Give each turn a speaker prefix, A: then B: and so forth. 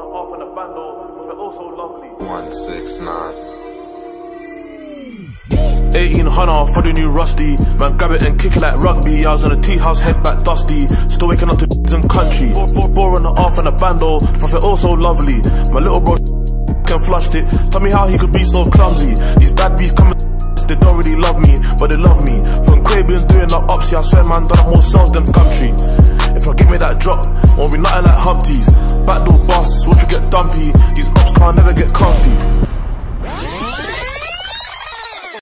A: off and a bando, prophet also lovely.
B: 169.
A: 1800 for the new rusty. Man, grab it and kick it like rugby. I was in a tea house, head back dusty. Still waking up to in country. Bore, bore, bore on the off and a bando. The prophet also lovely. My little bro can flushed it. Tell me how he could be so clumsy. These bad bees coming. They don't really love me, but they love me. From Quabians doing the upsy, I swear man done more sales than country. If I give me that drop, won't be nothing like Humpties. Backdoor dumpy. These ops can't never get comfy.